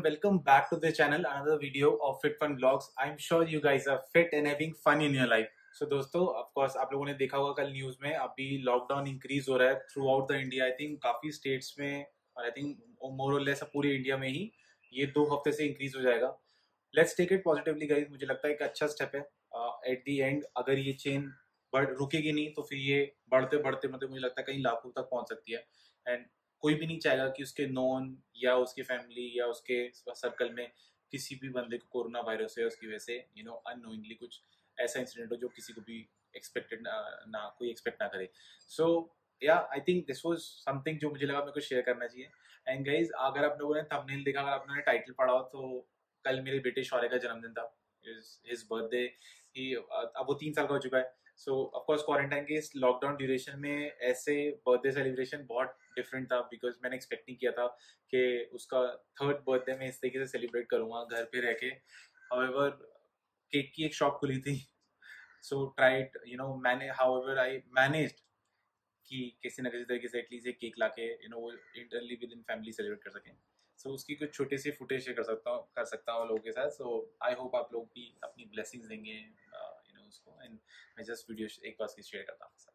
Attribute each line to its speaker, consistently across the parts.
Speaker 1: everyone, welcome back to the channel. Another video of Fit Fun Vlogs. I'm sure you guys are fit and having fun in your life. So दोस्तों ऑफ़ आप लोगों ने देखा होगा कल news में अभी लॉकडाउन इंक्रीज हो रहा है throughout the India I think काफ़ी स्टेट्स में और आई थिंक मोर लेस पूरे इंडिया में ही ये दो हफ़्ते से इंक्रीज हो जाएगा let's take it positively guys मुझे लगता है एक अच्छा स्टेप है एट दी एंड अगर ये चेन बढ़ रुकेगी नहीं तो फिर ये बढ़ते बढ़ते मतलब मुझे लगता है कहीं लाखों तक पहुँच सकती है एंड कोई भी नहीं चाहेगा कि उसके नॉन या उसके फैमिली या उसके सर्कल में किसी भी बंदे को कोरोना वायरस है उसकी वजह से यू नो अनोइंगली कुछ ऐसा इंसिडेंट हो जो किसी को भी एक्सपेक्टेड ना, ना कोई एक्सपेक्ट ना करे। सो या I think this was something जो मुझे लगा मेरे को शेयर करना चाहिए। एंड गाइज़ अगर आप लोगों ने थंबनेल देखा अगर आप लोगों ने टाइटल पढ़ा हो तो कल मेरे बेटे शौर्य का जन्मदिन था। हिज बर्थडे ही अब वो तीन साल का हो चुका है। सो ऑफकोर्स क्वारंटाइन के इस लॉकडाउन ड्यूरेशन में ऐसे बर्थडे सेलिब्रेशन बहुत डिफरेंट था बिकॉज़ मैंने एक्सपेक्ट नहीं किया था कि उसका थर्ड बर्थडे में इस तरीके से सेलिब्रेट करूँगा घर पे रह के। हाउएवर केक की एक शॉप खुली थी। सो ट्राइड यू नो मैंने हाउएवर आई मैनेज कि किसी ना किसी तरीके से एटलीस्ट एक केक लाके यू नो वो entirely within family celebrate कर सकें। सो so, उसकी कुछ छोटे से फुटेज शेयर कर सकता हूँ कर सकता हूँ लोगों के साथ। सो आई होप आप लोग भी अपनी ब्लेसिंग्स देंगे। एंड मैं जस्ट वीडियो एक बार शेयर करता हूँ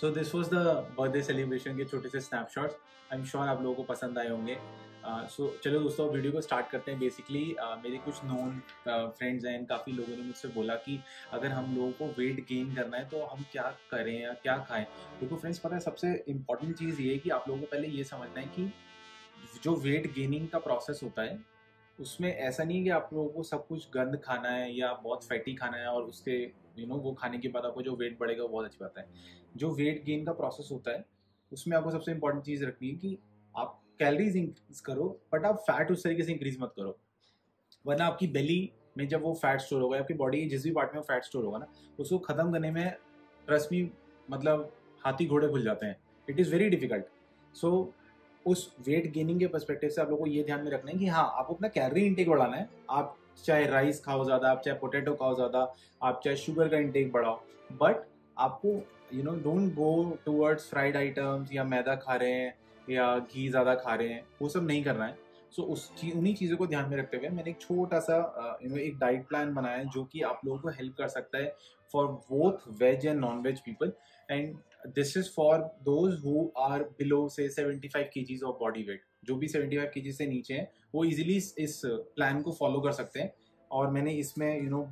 Speaker 1: so this was the birthday celebration के छोटे से स्नैपशॉट्स आई एम श्योर आप लोगों को पसंद आए होंगे. सो uh, so, चलो दोस्तों वीडियो को स्टार्ट करते हैं. बेसिकली uh, मेरे कुछ नोन फ्रेंड्स हैं. काफ़ी लोगों ने मुझसे बोला कि अगर हम लोगों को वेट गेन करना है तो हम क्या करें या क्या खाएँ? देखो फ्रेंड्स पता है सबसे इंपॉर्टेंट चीज़ ये है कि आप लोगों को पहले ये समझना है कि जो वेट गेनिंग का प्रोसेस होता है उसमें ऐसा नहीं है कि आप लोगों को सब कुछ गंद खाना है या बहुत फैटी खाना है और उसके यू नो वो खाने के बाद आपको जो वेट बढ़ेगा वो बहुत अच्छी बात है। जो वेट गेन का प्रोसेस होता है, उसमें आपको सबसे इंपॉर्टेंट चीज़ रखनी है कि आप कैलरीज इंक्रीज करो बट आप फैट उस तरीके से इंक्रीज मत करो। वरना आपकी बेली में जब वो फैट स्टोर होगा आपकी बॉडी जिस भी पार्ट में फैट स्टोर होगा ना, उसको ख़त्म करने में रस्मी मतलब हाथी घोड़े खुल जाते हैं। It is very difficult so उस वेट गेनिंग के परस्पेक्टिव से आप लोगों को ये ध्यान में रखना है कि हाँ आपको अपना कैलोरी इंटेक बढ़ाना है। आप चाहे राइस खाओ ज़्यादा आप चाहे पोटैटो खाओ ज़्यादा आप चाहे शुगर का इंटेक बढ़ाओ। बट आपको you know don't go towards fried items या मैदा खा रहे हैं या घी ज़्यादा खा रहे हैं वो सब नहीं करना है। सो so, उस चीज़ उन्हीं चीज़ों को ध्यान में रखते हुए मैंने एक छोटा सा यू नो एक डाइट प्लान बनाया है जो कि आप लोगों को हेल्प कर सकता है for both veg and non veg people and this is for those who are below से 75 फाइव के जीज ऑफ़ बॉडी वेट जो भी 75 फाइव के से नीचे हैं वो इजीली इस प्लान को फॉलो कर सकते हैं। और मैंने इसमें यू नो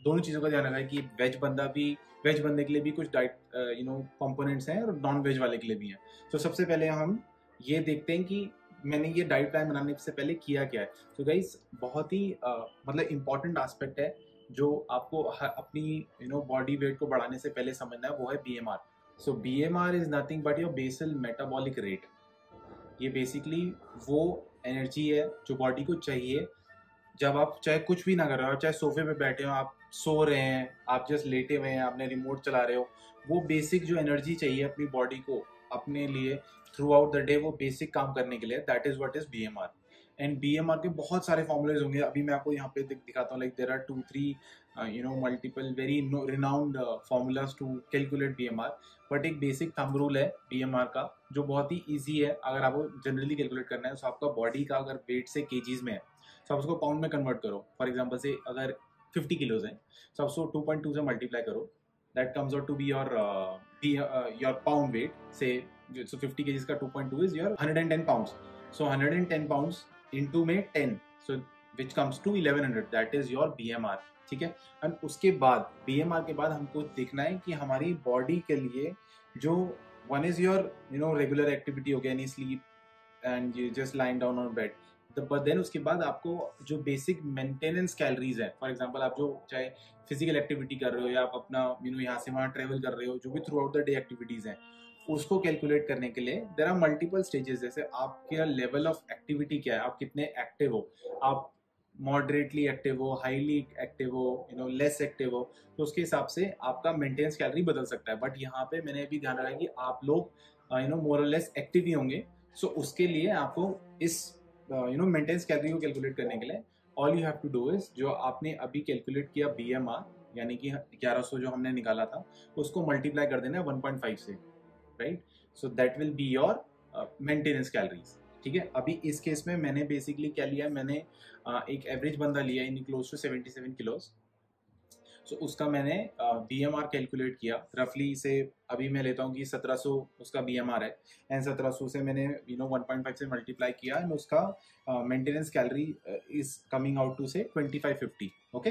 Speaker 1: दोनों चीज़ों का ध्यान रखा है कि वेज बंदा भी वेज बंदे के लिए भी कुछ डाइट यू नो कंपोनेंट्स हैं और नॉन वेज वाले के लिए भी हैं। तो सबसे पहले हम ये देखते हैं कि मैंने ये डाइट प्लान बनाने से पहले किया क्या है। तो गाइज़ बहुत ही uh, मतलब इंपॉर्टेंट आस्पेक्ट है जो आपको अपनी यू नो बॉडी वेट को बढ़ाने से पहले समझना है वो है B so B M R is nothing but your basal metabolic rate ये बेसिकली वो एनर्जी है जो बॉडी को चाहिए। जब आप चाहे कुछ भी ना कर रहे हो चाहे सोफे पे बैठे हो, आप सो रहे हैं, आप जस्ट लेटे हुए हैं, आपने रिमोट चला रहे हो, वो बेसिक जो एनर्जी चाहिए अपनी बॉडी को, अपने लिए थ्रू आउट द डे वो बेसिक काम करने के लिए that is what is B M R and B M R के बहुत सारे फॉर्मुलेज होंगे। अभी मैं आपको यहाँ पे दिखाता हूँ like there are two three you know multiple very renowned formulas to calculate B M R but एक बेसिक थम रूल है बी एम आर का, जो बहुत ही ईजी है। अगर आपको जनरली कैलकुलेट करना है तो आपका बॉडी का अगर वेट से केजीज में है तो आप उसको पाउंड में कन्वर्ट करो। फॉर एग्ज़ाम्पल से अगर फिफ्टी किलोज है तो आप उसको टू पॉइंट टू से मल्टीप्लाई करो। That comes out to be your B your pound weight से 50 kgs का 2.2 is your 110 pounds. So 110 pounds into में 10 so which comes to 1100 that is your BMR ठीक है? एंड उसके बाद BMR के बाद हमको देखना है कि हमारी बॉडी के लिए जो one is your you know regular activity हो गया यानी sleep and you just line down on bed but then उसके बाद आपको जो बेसिक मेंटेनेंस कैलोरीज है फॉर एग्जांपल आप जो चाहे फ़िज़िकल एक्टिविटी कर रहे हो या आप अपना यू नो यहाँ से वहाँ ट्रेवल कर रहे हो, जो भी throughout the day activities हैं उसको कैलकुलेट करने के लिए देर आर मल्टीपल स्टेजेस जैसे आपका लेवल ऑफ़ एक्टिविटी क्या है आप कितने एक्टिव हो आप मॉडरेटली एक्टिव हो हाईली एक्टिव हो यू नो लेस एक्टिव हो तो उसके हिसाब से आपका मेंटेनेंस कैलोरी बदल सकता है। बट यहाँ पे मैंने अभी ध्यान रखा कि आप लोग you know more less active ही होंगे। सो so, उसके लिए आपको इस यू नो मेंटेनेंस कैलरी को कैलकुलेट करने के लिए all you have to do is जो आपने अभी कैलकुलेट किया बीएमआर यानी कि 1100 जो हमने निकाला था उसको मल्टीप्लाई कर देना 1.5 से। Right so that will be your maintenance calories ठीक है? अभी इस केस में मैंने बेसिकली क्या लिया मैंने uh, एक एवरेज बंदा लिया in close to 77 kilos so उसका मैंने बी एम आर कैलकुलेट किया। रफली इसे अभी मैं लेता हूँ कि 1700 उसका बी एम आर है। एंड 1700 से मैंने यू नो 1.5 से मल्टीप्लाई किया एंड उसका maintenance calorie is coming out to से 2550 ओके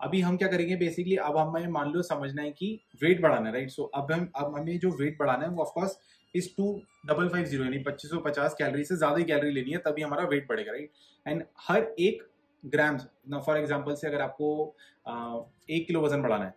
Speaker 1: अभी हम क्या करेंगे बेसिकली अब हमें मान लो समझना है कि वेट बढ़ाना है राइट सो अब हम, अब हमें जो वेट बढ़ाना है, वो ऑफकोर्स इस टू डबल फाइव ज़ीरो यानी पच्चीस सौ पचास कैलोरी से ज़्यादा ही कैलोरी लेनी है, तभी हमारा वेट बढ़ेगा राइट एंड हर एक ग्राम्स फॉर एग्ज़ाम्पल से अगर आपको एक किलो वज़न बढ़ाना है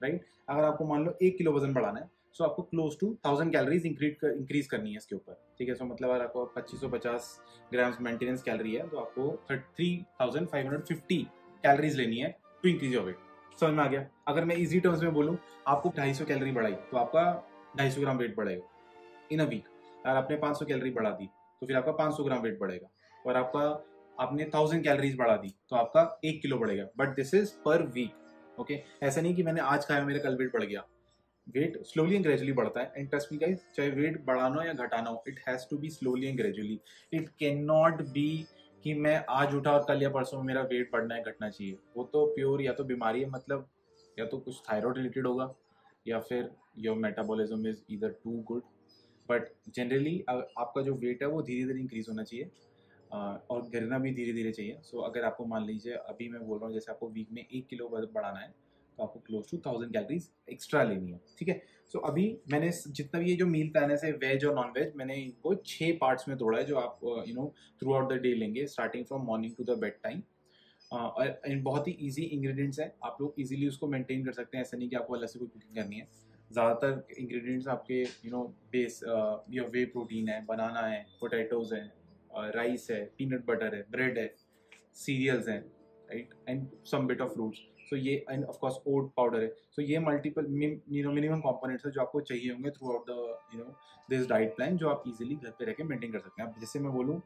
Speaker 1: राइट अगर आपको मान लो एक किलो वज़न बढ़ाना है सो आपको close to thousand calories increase increase करनी है इसके ऊपर, ठीक है? सो मतलब अगर आपको पच्चीस सौ पचास ग्राम्स मेंटेनेंस कैलोरी है तो आपको three thousand five hundred fifty calories लेनी है टू इंक्रीज वेट समझ में आ गया? अगर मैं इजी टर्म्स में बोलूँ, आपको ढाई सौ कैलोरी बढ़ाई तो आपका ढाई सौ ग्राम वेट बढ़ेगा इन अ वीक अगर आपने पाँच सौ कैलोरी बढ़ा दी तो फिर आपका पाँच सौ ग्राम वेट बढ़ेगा। और आपका, आपने थाउज़ेंड कैलोरीज बढ़ा दी तो आपका एक किलो बढ़ेगा। But this is per week okay ऐसा नहीं कि मैंने आज खाया, मेरा कल वेट बढ़ गया। वेट स्लोली एंड ग्रेजुअली बढ़ता है। एंड ट्रस्ट मी गाइस चाहे वेट बढ़ाना हो या घटाना हो it has to be slowly and gradually it can not be कि मैं आज उठा और कल या परसों मेरा वेट बढ़ना है घटना चाहिए। वो तो प्योर या तो बीमारी है मतलब या तो कुछ थायराइड रिलेटेड होगा या फिर your metabolism is either too good but generally आपका जो वेट है वो धीरे धीरे इंक्रीज होना चाहिए और गिरना भी धीरे धीरे चाहिए। सो so, अगर आपको मान लीजिए अभी मैं बोल रहा हूँ जैसे आपको वीक में एक किलो बढ़ाना है तो आपको close to thousand calories extra लेनी है, ठीक है? सो अभी मैंने जितना भी ये जो मील प्लान है वेज और नॉन वेज मैंने इनको छः पार्ट्स में तोड़ा है, जो आप you know throughout the day लेंगे starting from morning to the bed time और बहुत ही ईजी इंग्रेडिएंट्स हैं, आप लोग इजीली उसको मेंटेन कर सकते हैं, ऐसा नहीं कि आपको अलग से कोई कुकिंग करनी है। ज़्यादातर इंग्रेडिएंट्स आपके यू नो बेस या वे प्रोटीन है बनाना है पोटैटोज़ हैं राइस है पीनट बटर है ब्रेड है सीरियल्स हैं right and some bit of fruits so ये and of course oat powder है। सो ये multiple you know minimum components है जो आपको चाहिए होंगे throughout the you know this diet plan जो आप इजीली घर पे रह के मेंटेन कर सकते हैं। अब जैसे मैं बोलूँ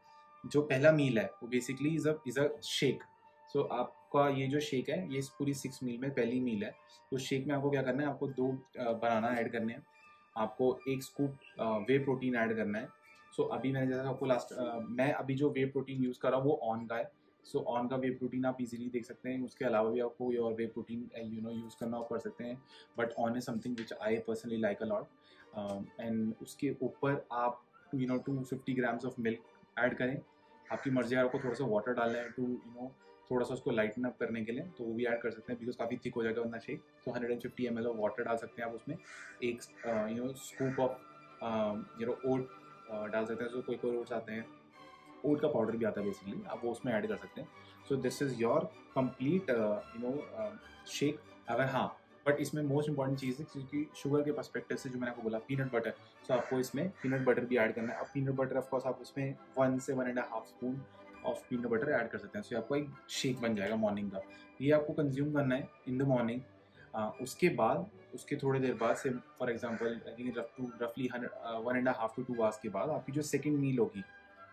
Speaker 1: जो पहला मील है वो basically is a is a shake so आपका ये जो शेक है ये पूरी सिक्स मील में पहली मील है। उस शेक में आपको क्या करना है? आपको दो बनाना ऐड करने हैं। आपको एक स्कूप वे प्रोटीन ऐड करना है। सो so, अभी मैंने जैसा आपको लास्ट मैं अभी जो वे प्रोटीन यूज़ कर रहा हूँ वो ऑन का है। सो so, ऑन का वे प्रोटीन आप इजीली देख सकते हैं। उसके अलावा भी आपको और whey protein you know use करना कर सकते हैं। But on is something which I personally like a lot and उसके ऊपर आप you know two fifty grams of milk add करें। आपकी मर्ज़ी आपको थोड़ा सा वाटर डालना है टू यू नो थोड़ा सा उसको लाइटन अप करने के लिए तो वो भी ऐड कर सकते हैं बिकॉज़ काफ़ी थिक हो जाएगा वरना शेक तो hundred and fifty M L of water डाल सकते हैं आप उसमें। एक you know scoop of you know oat डाल सकते हैं। सो कोई कोई ओट्स आते हैं। ओट का पाउडर भी आता है बेसिकली आप वो उसमें ऐड कर सकते हैं so this is your complete you know shake अगर हाँ बट इसमें मोस्ट इंपॉर्टेंट चीज़ है क्योंकि शुगर के परस्पेक्टिव से जो मैंने आपको बोला पीनट बटर सो आपको इसमें पीनट बटर भी ऐड करना है अब पीनट बटर ऑफकोर्स आप उसमें वन से one and half spoon of peanut butter add कर सकते हैं सो so, आपको एक शेक बन जाएगा मॉर्निंग का ये आपको कंज्यूम करना है इन द मॉर्निंग उसके बाद उसके थोड़ी देर बाद से for example I think rough to रफली one and half to two hours के बाद आपकी जो सेकेंड मील होगी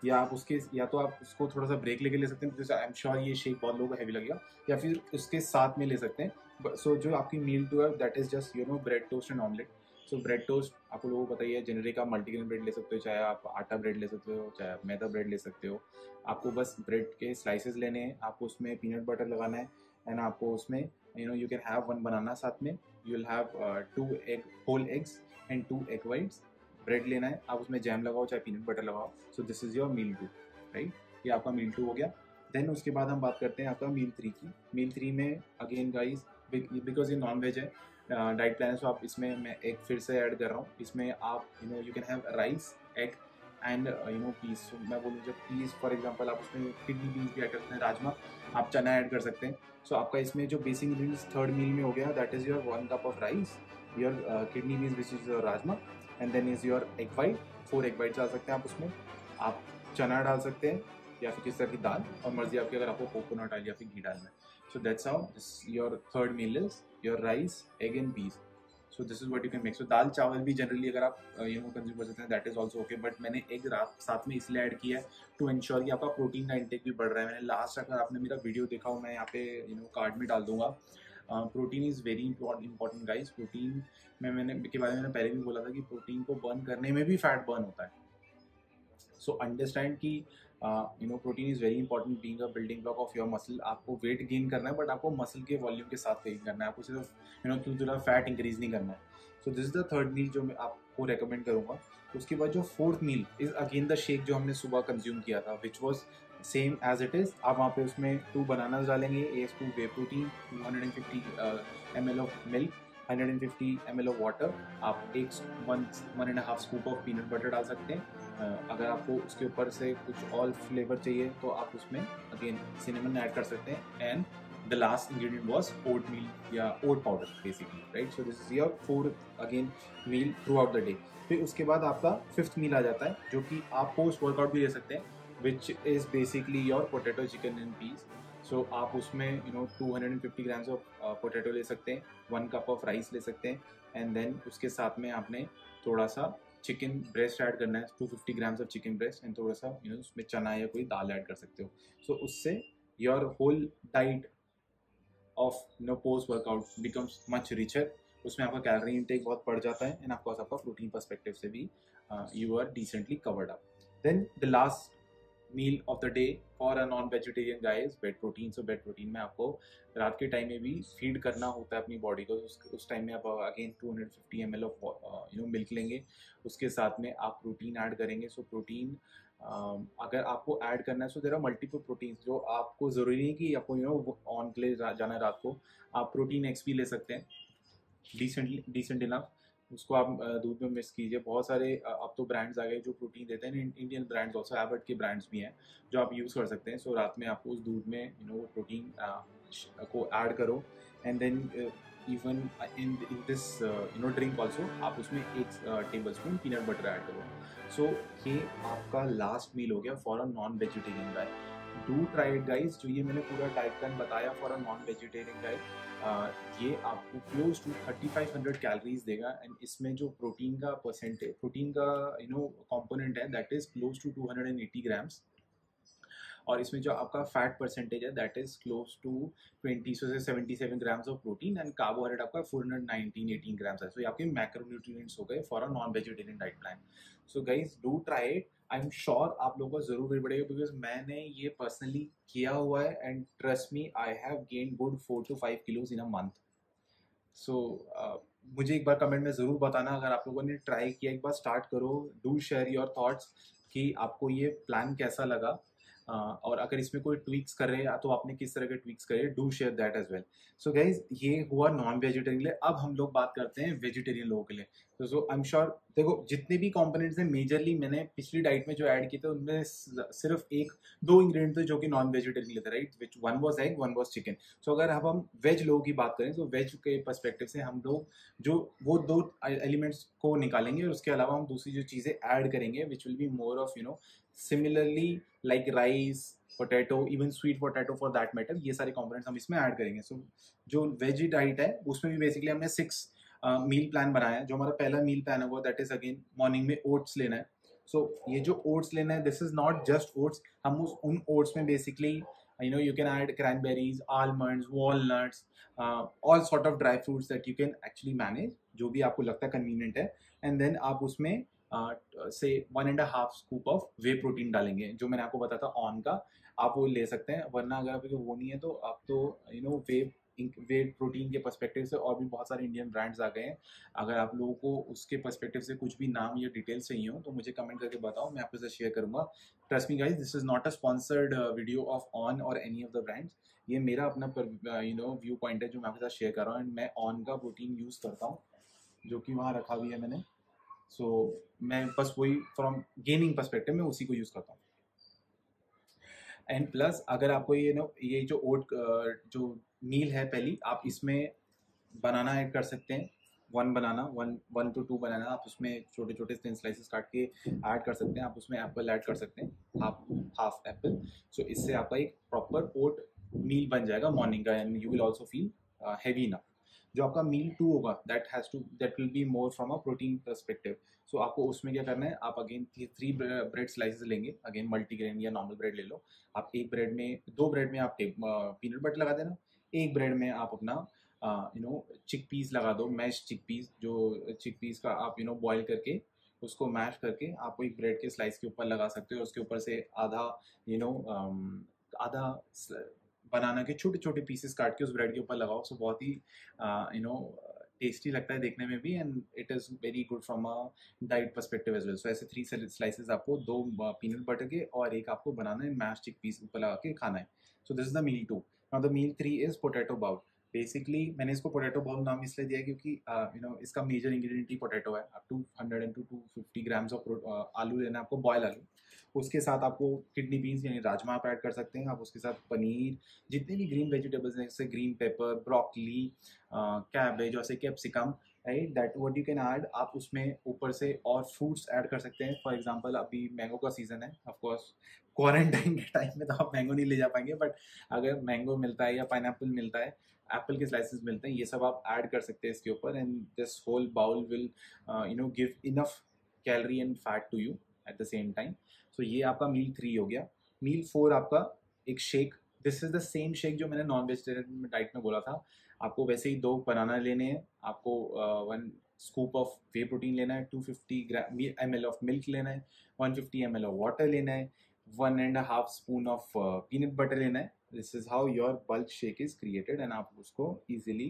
Speaker 1: या आप उसके, या तो आप उसको थोड़ा सा ब्रेक लेके ले सकते हैं, जैसे आई एम श्योर ये शेक बहुत लोगों को हैवी लगेगा, या फिर उसके साथ में ले सकते हैं। सो जो आपकी मील टू है that is just you know bread toast and omelette so bread toast आपको लोगों को बताइए जनरिक आप मल्टीग्रेन ब्रेड ले सकते हो, चाहे आप आटा ब्रेड ले सकते हो, चाहे आप मैदा ब्रेड ले सकते हो। आपको बस ब्रेड के स्लाइसेस लेने हैं, आपको उसमें पीनट बटर लगाना है एंड आपको उसमें you know you can have one banana साथ में। You will have two egg whole eggs and two egg whites bread लेना है आप उसमें जैम लगाओ चाहे पीनट बटर लगाओ। So this is your meal two right ये आपका मील टू हो गया। देन उसके बाद हम बात करते हैं आपका मील थ्री की। मील थ्री में अगेन गाइस बिकॉज़ ये नॉन वेज है डाइट प्लान है सो आप इसमें मैं एग फिर से ऐड कर रहा हूँ। इसमें आप you know you can have rice egg and you know peas मैं बोलूँ जब पीस फॉर एग्ज़ाम्पल आप उसमें किडनी बीन्स भी ऐड कर सकते हैं राजमा आप चना ऐड कर सकते हैं। सो so, आपका इसमें जो बेसिक इंग्रीडियंट्स थर्ड मील में हो गया that is your one cup of rice your kidney beans which is your rajma. And then is your egg white four egg white डाल सकते हैं आप उसमें। आप चना डाल सकते हैं, या फिर किस तरह की दाल, और मर्ज़ी आपकी, अगर आपको कोकोनट ऑयल या फिर घी डालना है। So that's how your third meal is your rice egg and peas so this is what you can make so दाल चावल भी जनरली अगर आप यू नो कंज्यूम कर सकते हैं that is also okay but मैंने एक रात, साथ में इसलिए ऐड किया है टू इंश्योर कि आपका प्रोटीन का इंटेक भी बढ़ रहा है। मैंने लास्ट अगर आपने मेरा वीडियो देखा हो, मैं यहाँ पे यू नो कार्ड में डाल दूँगा। Protein is very important guys protein में, मैंने, के बारे में पहले भी बोला था कि प्रोटीन को बर्न करने में भी फैट बर्न होता है। सो अंडरस्टैंड कि you know protein is very important being a building block of your muscle आपको वेट गेन करना है बट आपको मसल के वॉल्यूम के साथ गेन करना है। आपको सिर्फ़ यू नो क्यों थोड़ा फैट इंक्रीज नहीं करना है। So this is the third meal जो मैं आपको रेकमेंड करूँगा। उसके बाद जो fourth meal is again the shake जो हमने सुबह कंज्यूम किया था which was same as it is आप वहाँ पे उसमें टू बनाना डालेंगे A S two whey protein two hundred and fifty M L of milk hundred and fifty M L of water आप एक one one and half scoop of peanut butter डाल सकते हैं। अगर आपको उसके ऊपर से कुछ और फ्लेवर चाहिए तो आप उसमें अगेन सिनेमन ऐड कर सकते हैं। And the last ingredient was oatmeal या oat powder basically right so this is your four again meal throughout the day फिर उसके बाद आपका फिफ्थ मील आ जाता है, जो कि आप पोस्ट वर्कआउट भी ले सकते हैं। Which is basically your potato chicken and peas so आप उसमें you know 250 grams of potato ले सकते हैं वन कप ऑफ़ राइस ले सकते हैं एंड देन उसके साथ में आपने थोड़ा सा चिकन ब्रेस्ट ऐड करना है 250 grams of chicken breast and थोड़ा सा यू नो उसमें चना या कोई दाल ऐड कर सकते हो। सो so, उससे your whole diet of no post workout becomes much richer उसमें आपका कैलोरी इंटेक बहुत बढ़ जाता है एंड आपको आपका प्रोटीन परस्पेक्टिव से भी you are decently covered up then the last meal of the day for a non vegetarian guys bed protein so bed protein में आपको रात के टाइम में भी फ़ीड करना होता है अपनी बॉडी को। उस उस टाइम में आप again 250 hundred fifty M L of you know milk लेंगे। उसके साथ में आप प्रोटीन ऐड करेंगे। सो so, प्रोटीन uh, अगर आपको ऐड करना है so there are multiple protein जो आपको ज़रूरी नहीं कि आपको यू नो ऑन के लिए जाना है रात को। आप प्रोटीन एक्स भी ले सकते हैं। डिसेंटली डिसेंट इनफ उसको आप दूध में मिक्स कीजिए। बहुत सारे अब तो ब्रांड्स आ गए जो प्रोटीन देते हैं इंडियन ब्रांड्स ऑल्सो एवर्ट के ब्रांड्स भी हैं, जो आप यूज़ कर सकते हैं। सो रात में आपको उस दूध में यू नो वो प्रोटीन को ऐड करो। And then even in in this you know drink also आप उसमें एक tablespoon peanut butter add करो। सो ये आपका लास्ट मील हो गया for a non vegetarian guy do try it guys जो ये मैंने पूरा डाइट प्लान बताया for a non vegetarian guy ये आपको close to thirty five hundred calories देगा एंड इसमें जो प्रोटीन का परसेंटेज प्रोटीन का यू नो कंपोनेंट है that is close to two hundred and eighty grams और इसमें जो आपका फैट परसेंटेज है that is close to twenty so से seventy seven grams of protein and carbohydrate आपका four hundred nineteen eighteen grams है। So ये आपके मैक्रोन्यूट्रिएंट्स हो गए for a non vegetarian diet plan so guys do try it I am sure आप लोगों का ज़रूर वेट बढ़ेगा बिकॉज़ मैंने ये पर्सनली किया हुआ है and trust me I have gain good four to five kilos in a month so मुझे एक बार कमेंट में ज़रूर बताना अगर आप लोगों ने ट्राई किया, एक बार स्टार्ट करो। डू शेयर योर थॉट्स कि आपको ये प्लान कैसा लगा। और अगर इसमें कोई ट्वीक्स कर रहे हैं तो आपने किस तरह के ट्वीक्स करे do share that as well so guys ये हुआ नॉन वेजिटेरियन के लिए। अब हम लोग बात करते हैं वेजिटेरियन लोगों के लिए। तो सो आई एम श्योर देखो, जितने भी कॉम्पोनेंट्स हैं मेजरली मैंने पिछली डाइट में जो ऐड किए थे, उनमें सिर्फ़ एक, दो इंग्रेडिएंट थे जो कि नॉन वेजिटेरियन थे right which one was egg one was chicken so अगर अब हम वेज लोगों की बात करें तो वेज के परस्पेक्टिव से हम लोग जो, वो दो एलिमेंट्स को निकालेंगे और उसके अलावा हम दूसरी जो चीज़ें ऐड करेंगे which will be more of you know similarly like rice potato even sweet potato for that matter ये सारे कॉम्पोनेंट्स हम इसमें ऐड करेंगे। सो so, जो वेजी डाइट है उसमें भी बेसिकली हमने सिक्स मील प्लान बनाया है। जो हमारा पहला मील प्लान है वो दैट इज़ अगेन मॉर्निंग में ओट्स लेना है। सो so, ये जो ओट्स लेना है this is not just oats हम उस उन ओट्स में basically know you can add cranberries almonds walnuts uh, all sort of dry fruits that you can actually manage जो भी आपको लगता है कन्वीनियंट है। एंड देन आप उसमें से one and half scoop of whey protein डालेंगे, जो मैंने आपको बताया था ऑन का, आप वो ले सकते हैं, वरना अगर आपको वो नहीं है तो आप तो you know whey whey protein के पर्सपेक्टिव से और भी बहुत सारे इंडियन ब्रांड्स आ गए हैं। अगर आप लोगों को उसके पर्सपेक्टिव से कुछ भी नाम या डिटेल्स चाहिए हो तो मुझे कमेंट करके बताओ, मैं आपके साथ शेयर करूँगा। Trust me guys this is not a sponsored video of on और एनी ऑफ़ द ब्रांड्स ये मेरा अपना यू नो व्यू पॉइंट है, जो मैं आपके साथ शेयर कर रहा हूँ एंड मैं ऑन का प्रोटीन यूज़ करता हूँ, जो कि वहाँ रखा हुआ है मैंने। सो so, मैं बस वही फ्रॉम गेमिंग परस्पेक्टिव में उसी को यूज़ करता हूँ। एंड प्लस अगर आपको ये नो ये जो ओट जो मील है पहली आप इसमें बनाना ऐड कर सकते हैं। One banana one one two two banana आप उसमें छोटे छोटे थिन स्लाइसेस काट के ऐड कर सकते हैं। आप उसमें एप्पल ऐड कर सकते हैं। हाफ़ हाफ़ एप्पल सो इससे आपका एक प्रॉपर ओट मील बन जाएगा मॉर्निंग का and you will also feel heavy ना। जो आपका मील टू होगा that has to that will be more from a protein perspective so आपको उसमें क्या करना है? आप अगेन थ्री ब्रेड स्लाइसेस लेंगे। अगेन मल्टीग्रेन या नॉर्मल ब्रेड ले लो। आप एक ब्रेड में, दो ब्रेड में आप पीनट बटर लगा देना। एक ब्रेड में आप अपना यू नो चिक पीस लगा दो मैश चिक पीस जो चिक पीस का आप यू नो बॉयल करके, उसको मैश करके आप एक ब्रेड के स्लाइस के ऊपर लगा सकते हो। उसके ऊपर से आधा यू नो आधा बनाना के छोटे छोटे पीसेस काट के उस ब्रेड के ऊपर लगाओ। सो बहुत ही यू नो टेस्टी लगता है देखने में भी and it is very good from a diet perspective as well so ऐसे थ्री स्लाइसेस आपको दो पीनट बटर के और एक आपको बनाना है मैश चिक पीस ऊपर लगा के खाना है। So this is the meal two now the meal three is potato bowl basically मैंने इसको पोटैटो बॉल नाम इसलिए दिया क्योंकि यू नो इसका मेजर इंग्रेडिएंट ही पोटैटो है। आप two hundred and two two fifty grams of आलू लेना आपको बॉयल आलू। उसके साथ आपको किडनी बीन्स यानी राजमा आप ऐड कर सकते हैं। आप उसके साथ पनीर, जितने भी ग्रीन वेजिटेबल्स हैं, जैसे ग्रीन पेपर, ब्रोकली कैबेज जैसे capsicum, right, that what you can add, आप उसमें ऊपर से और फ्रूट्स ऐड कर सकते हैं। फॉर एग्जांपल, अभी मैंगो का सीज़न है ऑफकोर्स क्वारंटाइन के टाइम में तो आप मैंगो नहीं ले जा पाएँगे बट अगर मैंगो मिलता है या पाइन मिलता है एप्पल के स्लाइसेस मिलते हैं, ये सब आप ऐड कर सकते हैं इसके ऊपर and this whole bowl will you know give enough calorie and fat to you at the same time so ये आपका मील थ्री हो गया। मील फोर आपका एक shake this is the same shake जो मैंने नॉन वेजिटेरियन डाइट में बोला था। आपको वैसे ही दो बनाना लेने हैं। आपको one scoop of whey protein लेना है two fifty gram M L of milk लेना है one fifty M L of water लेना है one and half spoon of peanut butter लेना है। This is how your bulk shake is created and आप उसको ईजिली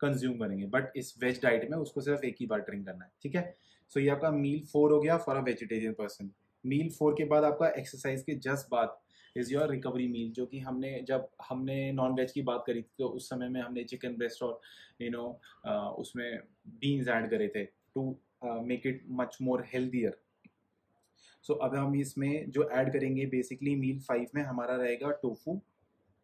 Speaker 1: कंज्यूम करेंगे। But इस वेज डाइट में उसको सिर्फ़ एक ही बार ड्रिंक करना है। ठीक है? सो ये आपका मील फोर हो गया for a vegetarian person meal four के बाद आपका एक्सरसाइज के जस्ट बाद इज़ योर रिकवरी मील जो कि हमने जब हमने नॉन वेज की बात करी थी तो उस समय में हमने चिकन ब्रेस्ट और यू नो उसमें बीन्स ऐड करे थे to make it much more healthier so अब हम इसमें जो ऐड करेंगे बेसिकली मील फाइव में हमारा रहेगा टोफू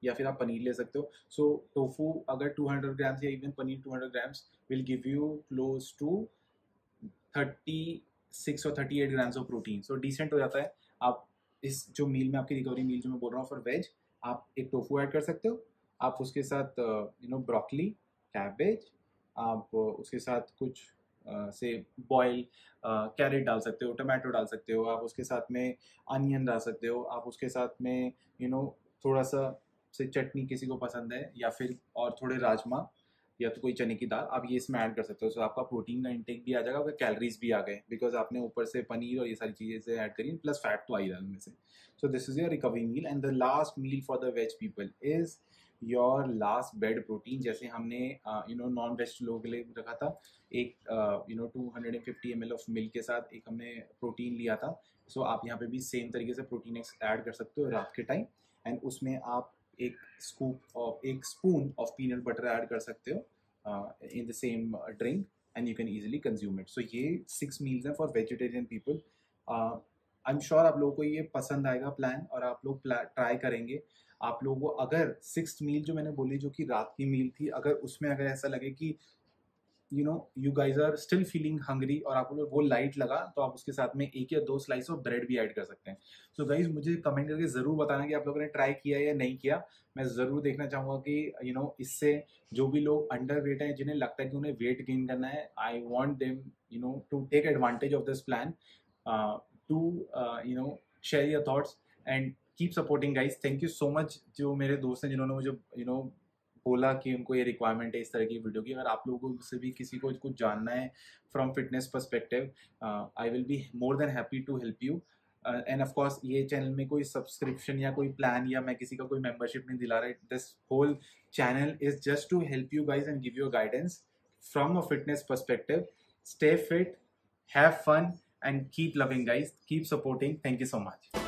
Speaker 1: या फिर आप पनीर ले सकते हो. सो so, टोफू अगर 200 ग्राम्स या even paneer 200 grams will give you close to 36 और 38 grams of protein so decent हो जाता है। आप इस जो मील में आपकी रिकवरी मील जो मैं बोल रहा हूँ फॉर वेज आप एक टोफू ऐड कर सकते हो। आप उसके साथ यू नो ब्रोकली कैबेज आप उसके साथ कुछ से बॉयल कैरेट डाल सकते हो टमाटो डाल सकते हो। आप उसके साथ में अनियन डाल सकते हो। आप उसके साथ में यू you नो know, थोड़ा सा से चटनी किसी को पसंद है या फिर और थोड़े राजमा। या तो कोई चने की दाल आप ये इसमें ऐड कर सकते हो। सो आपका प्रोटीन का इंटेक भी आ जाएगा आपका कैलरीज भी आ गए। बिकॉज़ आपने ऊपर से पनीर और ये सारी चीज़ें ऐड करी प्लस फैट तो आई रहा में से। So this is your recovery meal and the last meal for the veg people is your last bed protein जैसे हमने यू नो नॉन वेज लोगों के लिए रखा था एक you know two hundred and fifty M L of milk के साथ एक हमने प्रोटीन लिया था। सो so, आप यहाँ पे भी सेम तरीके से प्रोटीन एक्स ऐड कर सकते हो रात के टाइम एंड उसमें आप एक स्कूप ऑफ़ एक spoon of peanut butter add कर सकते हो in the same drink and you can easily consume it so ये सिक्स मील्स हैं for vegetarian people I am sure आप लोगों को ये पसंद आएगा प्लान और आप लोग ट्राई करेंगे. आप लोगों को अगर सिक्स मील जो मैंने बोली, जो कि रात की मील थी, अगर उसमें अगर ऐसा लगे कि you know you guys are still feeling hungry और आपको वो लाइट लगा तो आप उसके साथ में एक या दो स्लाइस ऑफ़ ब्रेड भी ऐड कर सकते हैं। सो so गाइज़ मुझे कमेंट करके ज़रूर बताना कि आप लोगों ने ट्राई किया या नहीं किया। मैं ज़रूर देखना चाहूँगा कि यू you नो know, इससे जो भी लोग अंडर वेट हैं जिन्हें लगता है कि उन्हें वेट गेन करना है I want them you know to take advantage of this plan to you know share your thoughts and keep supporting guys thank you so much जो मेरे दोस्त हैं जिन्होंने मुझे यू नो बोला कि उनको ये रिक्वायरमेंट है इस तरह की वीडियो की अगर आप लोगों से भी किसी को कुछ जानना है from fitness perspective I will be more than happy to help you and of course ये चैनल में कोई सब्सक्रिप्शन या कोई प्लान या मैं किसी का कोई मेंबरशिप नहीं दिला रहा this whole channel is just to help you guys and give you guidance from a fitness perspective stay fit have fun and keep loving guys keep supporting thank you so much